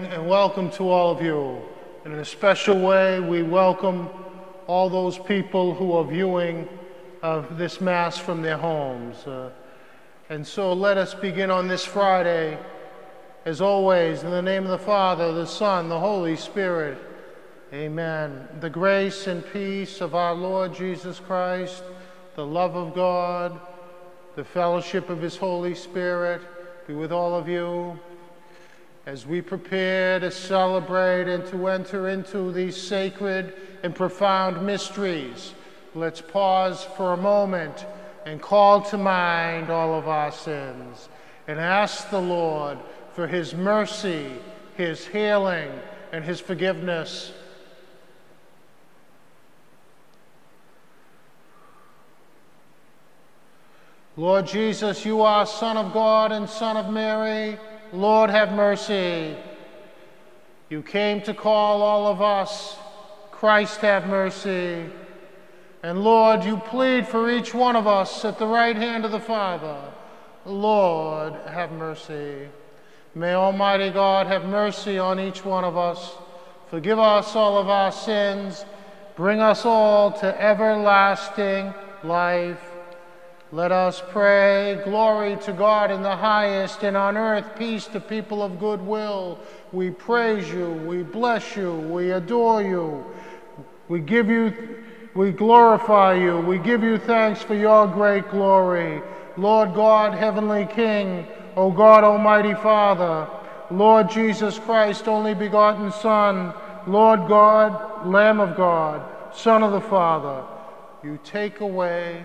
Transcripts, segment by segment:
morning and welcome to all of you. And in a special way, we welcome all those people who are viewing of this Mass from their homes. Uh, and so let us begin on this Friday, as always, in the name of the Father, the Son, the Holy Spirit. Amen. The grace and peace of our Lord Jesus Christ, the love of God, the fellowship of His Holy Spirit be with all of you as we prepare to celebrate and to enter into these sacred and profound mysteries, let's pause for a moment and call to mind all of our sins and ask the Lord for his mercy, his healing, and his forgiveness. Lord Jesus, you are Son of God and Son of Mary. Lord, have mercy. You came to call all of us. Christ, have mercy. And Lord, you plead for each one of us at the right hand of the Father. Lord, have mercy. May Almighty God have mercy on each one of us. Forgive us all of our sins. Bring us all to everlasting life. Let us pray. Glory to God in the highest, and on earth peace to people of good will. We praise you, we bless you, we adore you. We give you, we glorify you, we give you thanks for your great glory. Lord God, Heavenly King, O God, Almighty Father, Lord Jesus Christ, only begotten Son, Lord God, Lamb of God, Son of the Father, you take away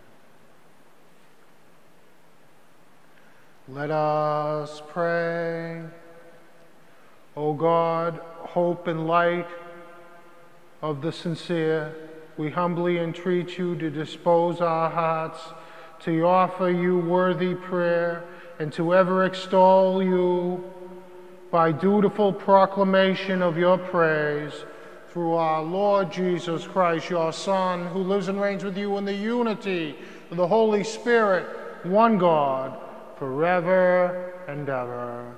Let us pray. O God, hope and light of the sincere, we humbly entreat you to dispose our hearts to offer you worthy prayer and to ever extol you by dutiful proclamation of your praise through our Lord Jesus Christ, your Son, who lives and reigns with you in the unity of the Holy Spirit, one God forever and ever.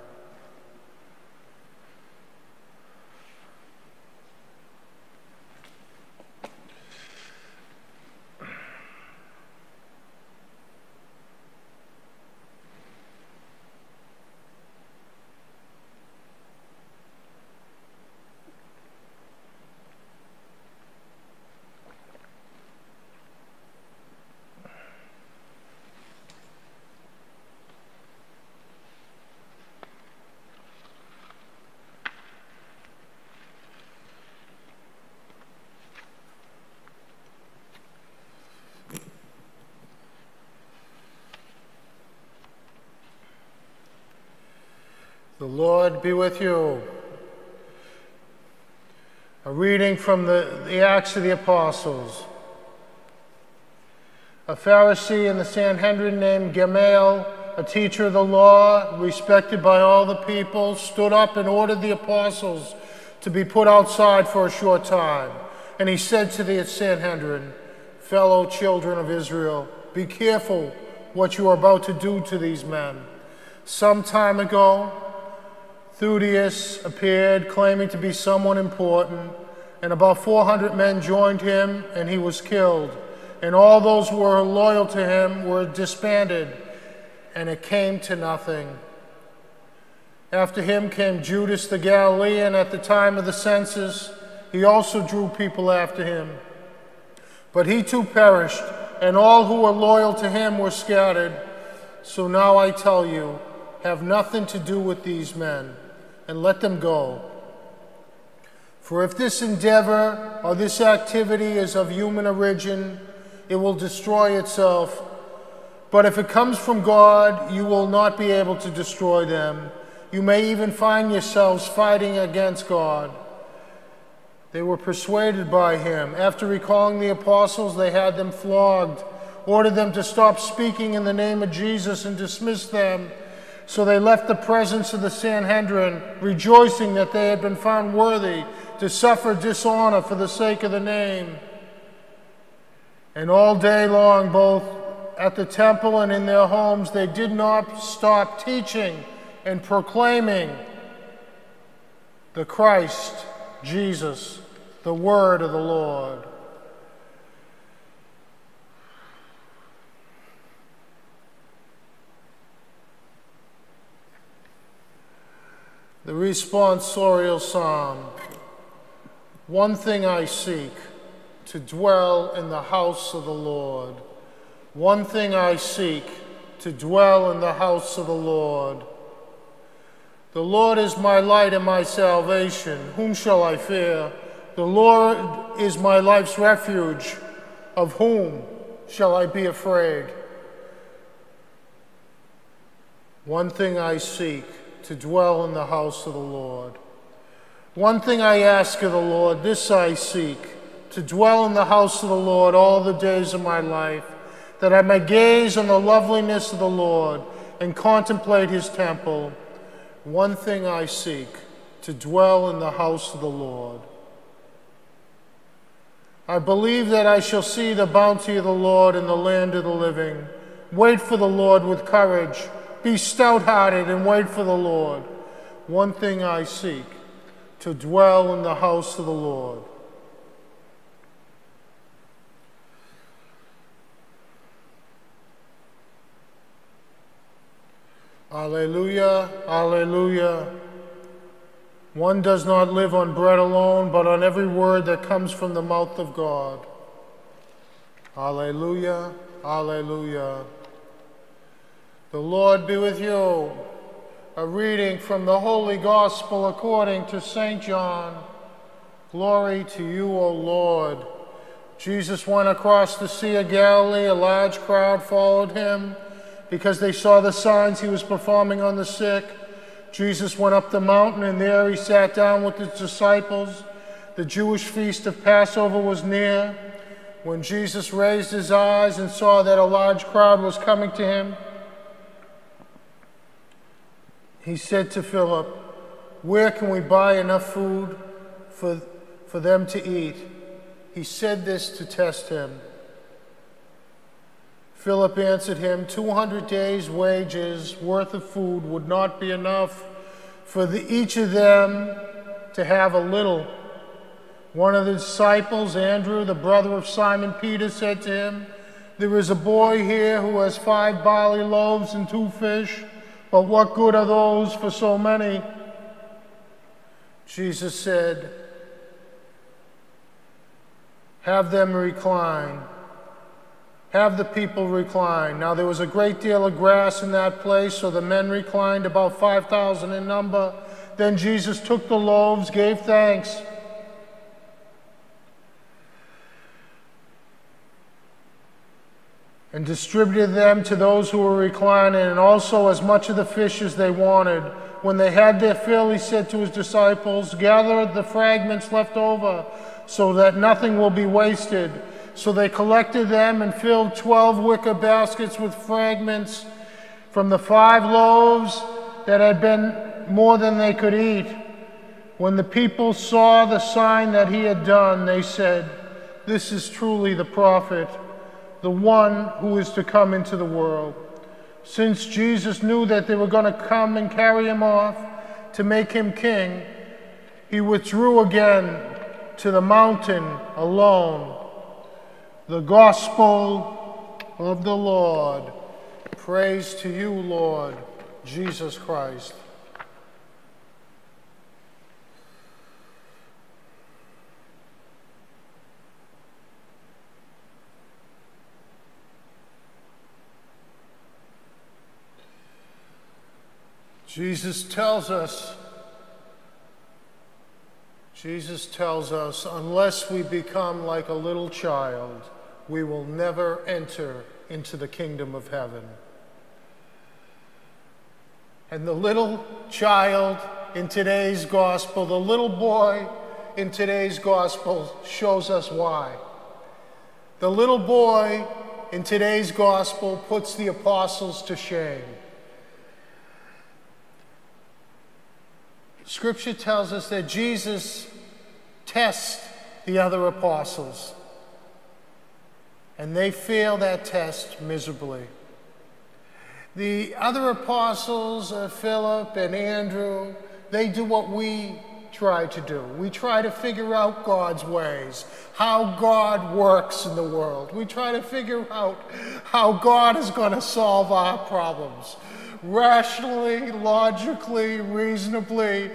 The Be with you. A reading from the, the Acts of the Apostles. A Pharisee in the Sanhedrin named Gamaliel, a teacher of the law, respected by all the people, stood up and ordered the apostles to be put outside for a short time. And he said to the Sanhedrin, Fellow children of Israel, be careful what you are about to do to these men. Some time ago, Theudas appeared claiming to be someone important, and about 400 men joined him, and he was killed. And all those who were loyal to him were disbanded, and it came to nothing. After him came Judas the Galilean at the time of the census. He also drew people after him. But he too perished, and all who were loyal to him were scattered. So now I tell you, have nothing to do with these men and let them go. For if this endeavor or this activity is of human origin, it will destroy itself. But if it comes from God, you will not be able to destroy them. You may even find yourselves fighting against God. They were persuaded by him. After recalling the apostles, they had them flogged, ordered them to stop speaking in the name of Jesus, and dismissed them. So they left the presence of the Sanhedrin, rejoicing that they had been found worthy to suffer dishonor for the sake of the name. And all day long, both at the temple and in their homes, they did not stop teaching and proclaiming the Christ, Jesus the word of the Lord. The responsorial psalm. One thing I seek, to dwell in the house of the Lord. One thing I seek, to dwell in the house of the Lord. The Lord is my light and my salvation. Whom shall I fear? The Lord is my life's refuge. Of whom shall I be afraid? One thing I seek to dwell in the house of the Lord. One thing I ask of the Lord, this I seek to dwell in the house of the Lord all the days of my life, that I may gaze on the loveliness of the Lord and contemplate his temple. One thing I seek to dwell in the house of the Lord. I believe that I shall see the bounty of the Lord in the land of the living. Wait for the Lord with courage. Be stout hearted and wait for the Lord. One thing I seek to dwell in the house of the Lord. Alleluia, Alleluia. One does not live on bread alone, but on every word that comes from the mouth of God. Alleluia, Alleluia. The Lord be with you. A reading from the Holy Gospel according to St. John. Glory to you, O Lord. Jesus went across the Sea of Galilee. A large crowd followed him because they saw the signs he was performing on the sick. Jesus went up the mountain, and there he sat down with his disciples. The Jewish feast of Passover was near. When Jesus raised his eyes and saw that a large crowd was coming to him, he said to Philip, Where can we buy enough food for, for them to eat? He said this to test him. Philip answered him, 200 days' wages worth of food would not be enough for the, each of them to have a little. One of the disciples, Andrew, the brother of Simon Peter, said to him, There is a boy here who has five barley loaves and two fish, but what good are those for so many? Jesus said, Have them recline. Have the people recline. Now there was a great deal of grass in that place, so the men reclined, about 5,000 in number. Then Jesus took the loaves, gave thanks. And distributed them to those who were reclining, and also as much of the fish as they wanted. When they had their fill, he said to his disciples, Gather the fragments left over, so that nothing will be wasted. So they collected them and filled 12 wicker baskets with fragments from the five loaves that had been more than they could eat. When the people saw the sign that he had done, they said, This is truly the prophet, the one who is to come into the world. Since Jesus knew that they were going to come and carry him off to make him king, he withdrew again to the mountain alone the gospel of the Lord. Praise to you, Lord Jesus Christ. Jesus tells us Jesus tells us, unless we become like a little child, we will never enter into the kingdom of heaven. And the little child in today's gospel, the little boy in today's gospel shows us why. The little boy in today's gospel puts the apostles to shame. Scripture tells us that Jesus tests the other apostles, and they fail that test miserably. The other apostles, uh, Philip and Andrew, they do what we try to do. We try to figure out God's ways, how God works in the world. We try to figure out how God is going to solve our problems. Rationally, logically, reasonably,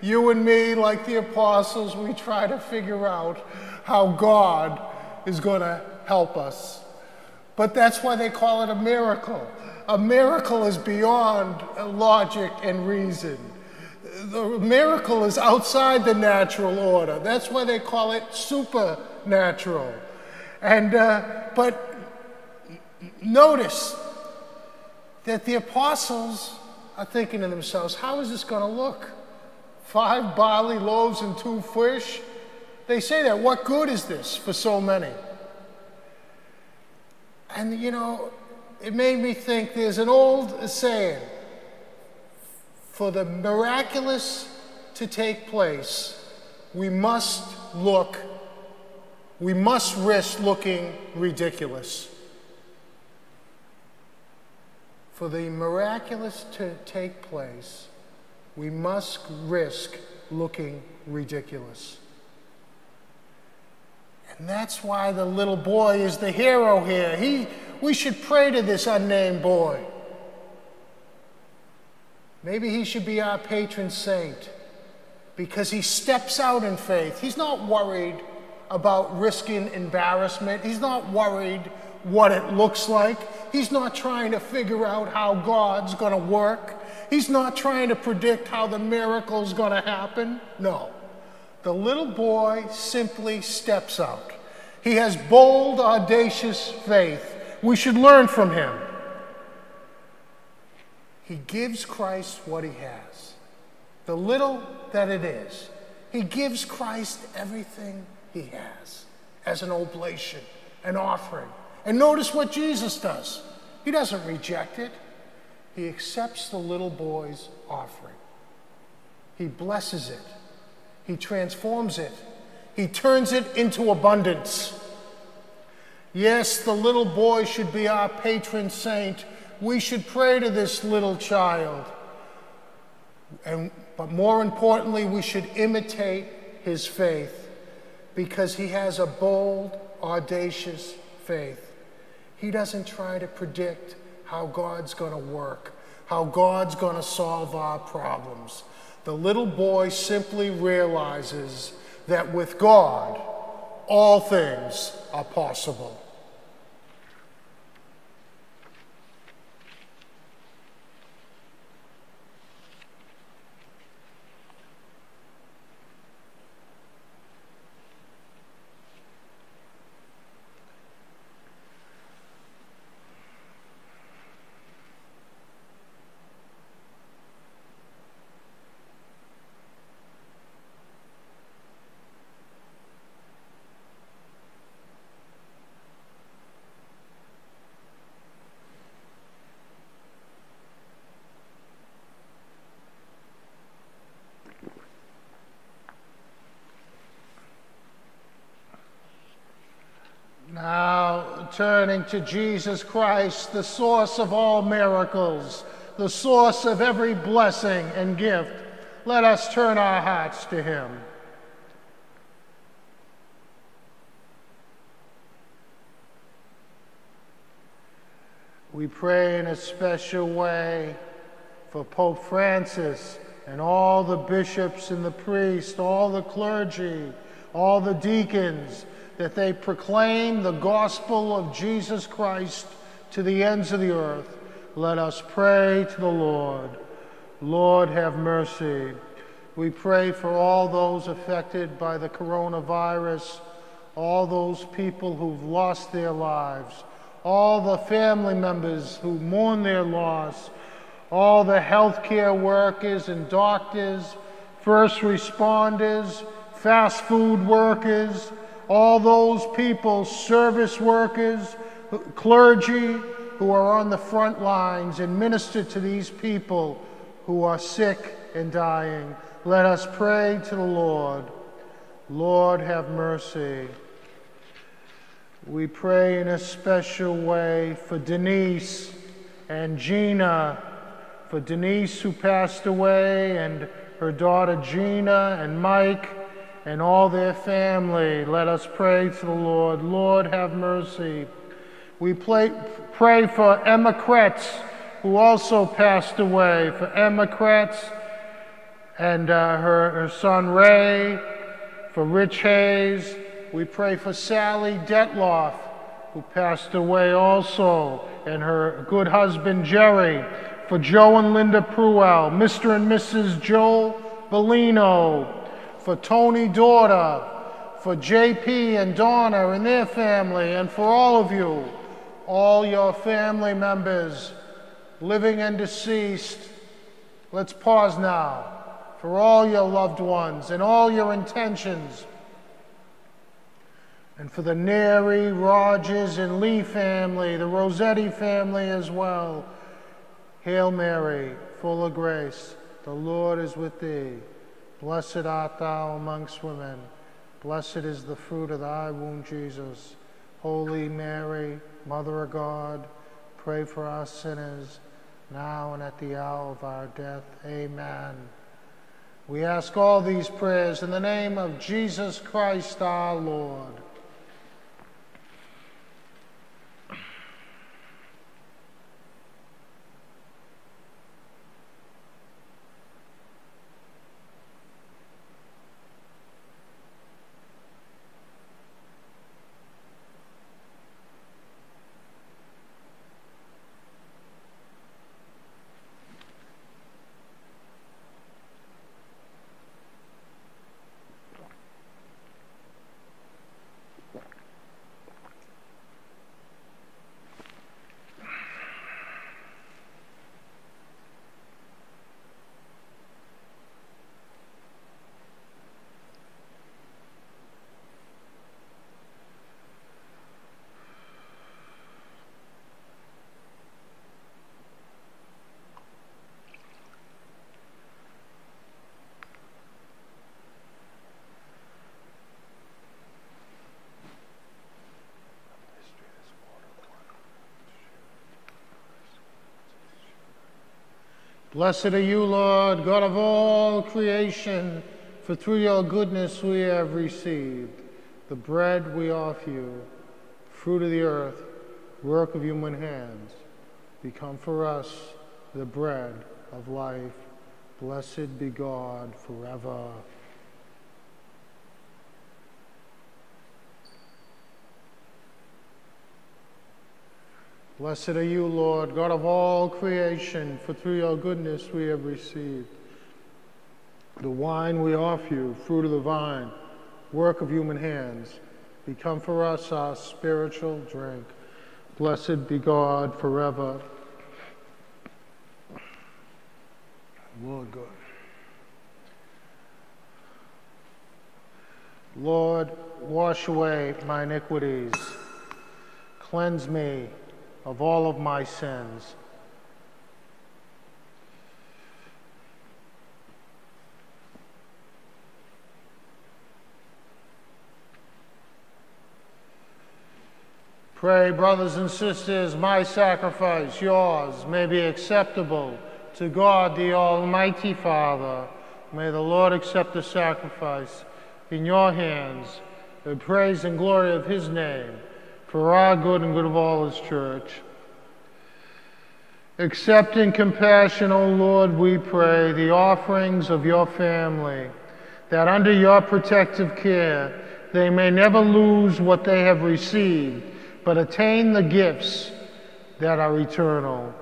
you and me, like the apostles, we try to figure out how God is going to help us. But that's why they call it a miracle. A miracle is beyond logic and reason the miracle is outside the natural order. That's why they call it supernatural. And, uh, but notice that the apostles are thinking to themselves, how is this going to look? Five barley loaves and two fish? They say that. What good is this for so many? And, you know, it made me think there's an old saying for the miraculous to take place, we must look, we must risk looking ridiculous. For the miraculous to take place, we must risk looking ridiculous. And that's why the little boy is the hero here. He, we should pray to this unnamed boy. Maybe he should be our patron saint because he steps out in faith. He's not worried about risking embarrassment. He's not worried what it looks like. He's not trying to figure out how God's going to work. He's not trying to predict how the miracle's going to happen. No. The little boy simply steps out. He has bold, audacious faith. We should learn from him. He gives Christ what he has, the little that it is. He gives Christ everything he has as an oblation, an offering. And notice what Jesus does. He doesn't reject it. He accepts the little boy's offering. He blesses it. He transforms it. He turns it into abundance. Yes, the little boy should be our patron saint we should pray to this little child. And, but more importantly, we should imitate his faith because he has a bold, audacious faith. He doesn't try to predict how God's going to work, how God's going to solve our problems. The little boy simply realizes that with God, all things are possible. To Jesus Christ, the source of all miracles, the source of every blessing and gift, let us turn our hearts to him. We pray in a special way for Pope Francis and all the bishops and the priests, all the clergy, all the deacons, that they proclaim the gospel of Jesus Christ to the ends of the earth. Let us pray to the Lord. Lord, have mercy. We pray for all those affected by the coronavirus, all those people who've lost their lives, all the family members who mourn their loss, all the healthcare workers and doctors, first responders, fast food workers, all those people, service workers, clergy who are on the front lines and minister to these people who are sick and dying. Let us pray to the Lord. Lord, have mercy. We pray in a special way for Denise and Gina, for Denise who passed away, and her daughter Gina and Mike and all their family. Let us pray to the Lord. Lord, have mercy. We pray, pray for Emma Kretz, who also passed away, for Emma Kretz and uh, her, her son Ray, for Rich Hayes. We pray for Sally Detloff, who passed away also, and her good husband Jerry, for Joe and Linda Pruell, Mr. and Mrs. Joel Bellino, for Tony daughter, for JP and Donna and their family, and for all of you, all your family members, living and deceased. Let's pause now for all your loved ones and all your intentions. And for the Neri, Rogers, and Lee family, the Rossetti family as well. Hail Mary, full of grace, the Lord is with thee. Blessed art thou amongst women. Blessed is the fruit of thy womb, Jesus. Holy Mary, Mother of God, pray for us sinners, now and at the hour of our death. Amen. We ask all these prayers in the name of Jesus Christ our Lord. Blessed are you, Lord, God of all creation, for through your goodness we have received the bread we offer you, fruit of the earth, work of human hands. Become for us the bread of life. Blessed be God forever. Blessed are you, Lord, God of all creation, for through your goodness we have received the wine we offer you, fruit of the vine, work of human hands. Become for us our spiritual drink. Blessed be God forever. Lord God. Lord, wash away my iniquities. Cleanse me of all of my sins. Pray, brothers and sisters, my sacrifice, yours, may be acceptable to God the Almighty Father. May the Lord accept the sacrifice in your hands, the praise and glory of his name for our good and good of all his church. Accept in compassion, O Lord, we pray, the offerings of your family, that under your protective care they may never lose what they have received, but attain the gifts that are eternal,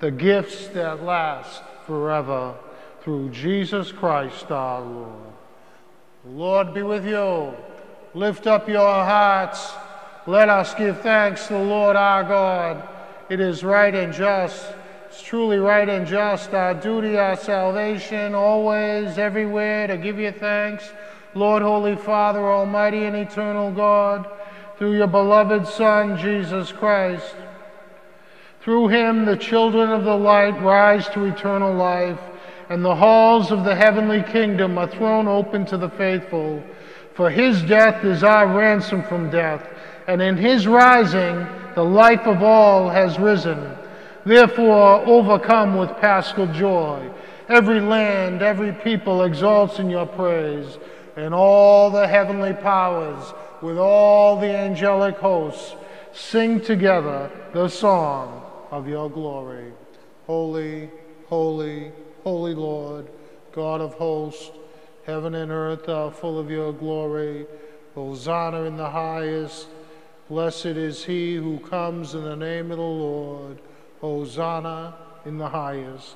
the gifts that last forever, through Jesus Christ our Lord. Lord be with you. Lift up your hearts. Let us give thanks to the Lord our God. It is right and just. It's truly right and just, our duty, our salvation, always, everywhere, to give you thanks, Lord, Holy Father, Almighty and eternal God, through your beloved Son, Jesus Christ. Through him, the children of the light rise to eternal life, and the halls of the heavenly kingdom are thrown open to the faithful. For his death is our ransom from death, and in his rising, the life of all has risen. Therefore, overcome with paschal joy, every land, every people exalts in your praise and all the heavenly powers with all the angelic hosts sing together the song of your glory. Holy, holy, holy Lord, God of hosts, heaven and earth are full of your glory. Hosanna in the highest. Blessed is he who comes in the name of the Lord. Hosanna in the highest.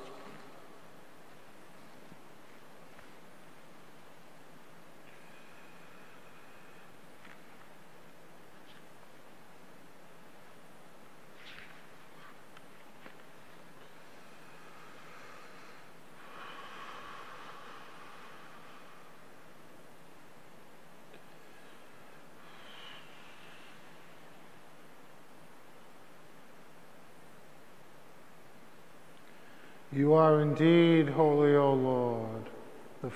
You are indeed holy, O Lord, the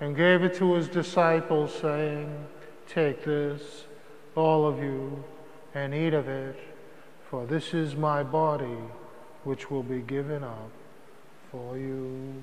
and gave it to his disciples, saying, Take this, all of you, and eat of it, for this is my body, which will be given up for you.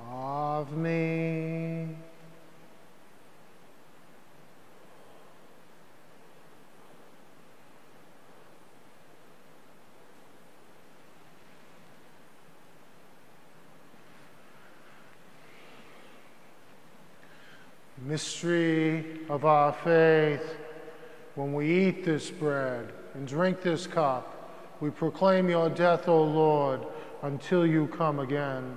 of me. Mystery of our faith. When we eat this bread and drink this cup, we proclaim your death, O Lord, until you come again.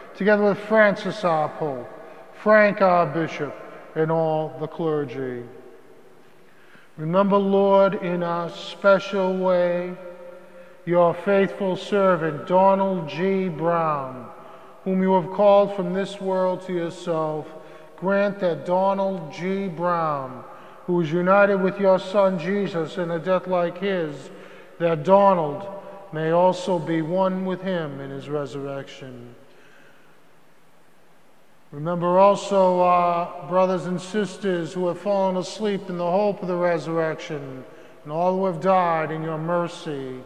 together with Francis our Pope, Frank our Bishop, and all the clergy. Remember, Lord, in a special way, your faithful servant, Donald G. Brown, whom you have called from this world to yourself. Grant that Donald G. Brown, who is united with your Son Jesus in a death like his, that Donald may also be one with him in his resurrection. Remember also our brothers and sisters who have fallen asleep in the hope of the resurrection, and all who have died in your mercy.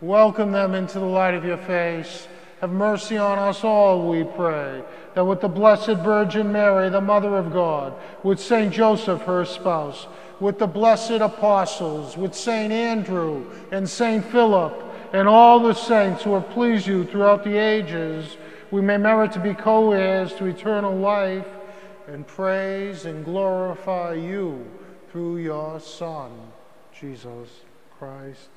Welcome them into the light of your face, have mercy on us all, we pray. That with the Blessed Virgin Mary, the Mother of God, with Saint Joseph, her spouse, with the blessed apostles, with Saint Andrew and Saint Philip, and all the saints who have pleased you throughout the ages, we may merit to be co heirs to eternal life and praise and glorify you through your Son, Jesus Christ.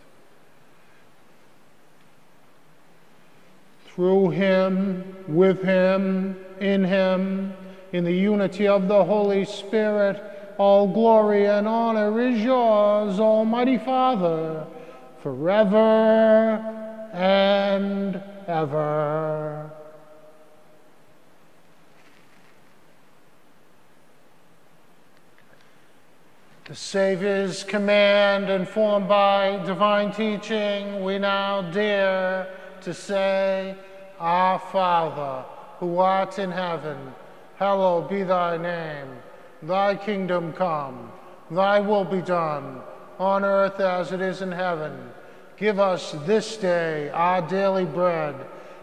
Through him, with him, in him, in the unity of the Holy Spirit, all glory and honor is yours, Almighty Father, forever and ever. The Savior's command, informed by divine teaching, we now dare to say, Our Father, who art in heaven, hallowed be thy name. Thy kingdom come, thy will be done, on earth as it is in heaven. Give us this day our daily bread,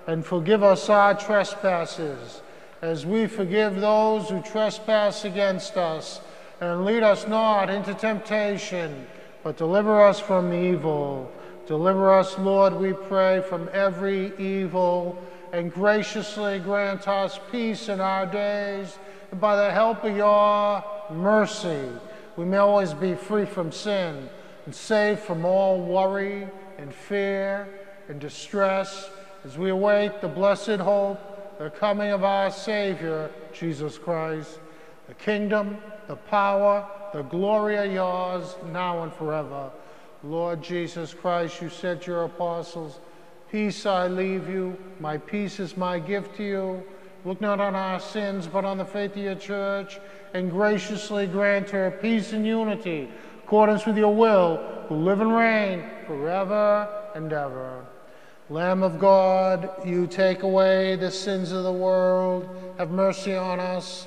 and forgive us our trespasses, as we forgive those who trespass against us. And lead us not into temptation, but deliver us from evil. Deliver us, Lord, we pray, from every evil, and graciously grant us peace in our days. And by the help of your mercy, we may always be free from sin and saved from all worry and fear and distress as we await the blessed hope, the coming of our Savior, Jesus Christ. The kingdom, the power, the glory are yours now and forever. Lord Jesus Christ, you said to your apostles, Peace I leave you, my peace is my gift to you. Look not on our sins, but on the faith of your church, and graciously grant her peace and unity, accordance with your will, who live and reign forever and ever. Lamb of God, you take away the sins of the world. Have mercy on us.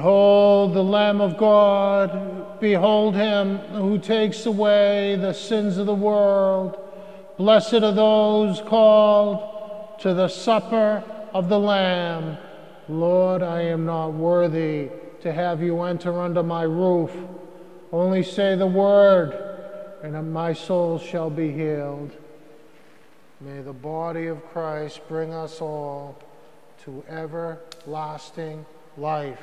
Behold the Lamb of God. Behold him who takes away the sins of the world. Blessed are those called to the supper of the Lamb. Lord, I am not worthy to have you enter under my roof. Only say the word, and my soul shall be healed. May the body of Christ bring us all to everlasting life.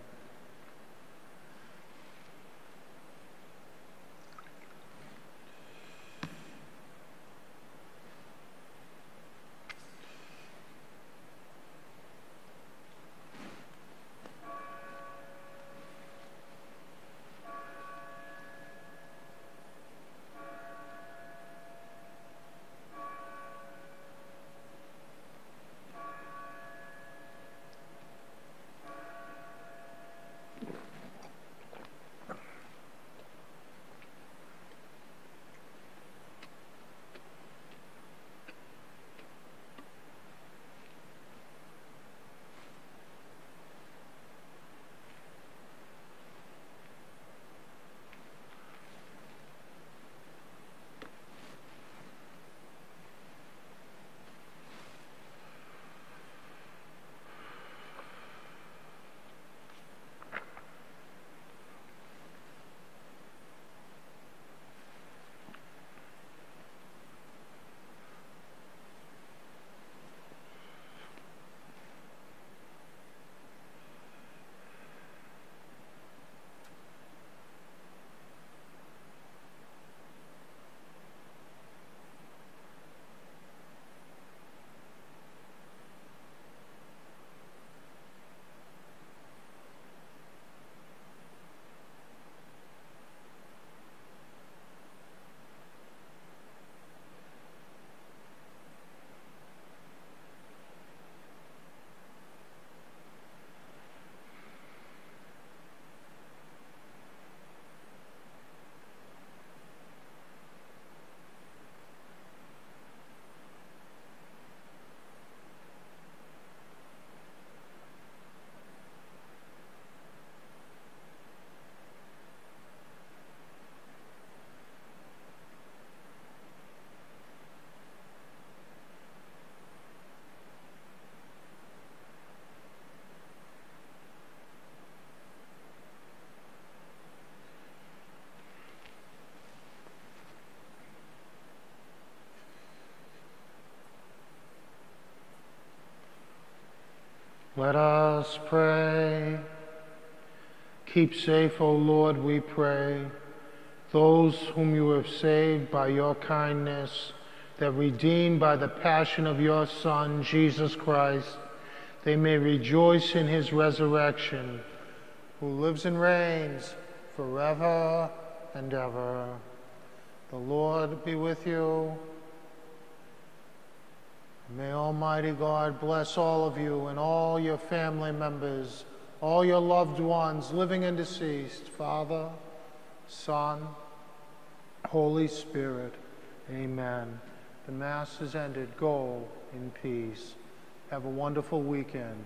Keep safe, O Lord, we pray, those whom you have saved by your kindness, that redeemed by the passion of your Son, Jesus Christ, they may rejoice in his resurrection, who lives and reigns forever and ever. The Lord be with you. May Almighty God bless all of you and all your family members, all your loved ones, living and deceased, Father, Son, Holy Spirit. Amen. The Mass is ended. Go in peace. Have a wonderful weekend.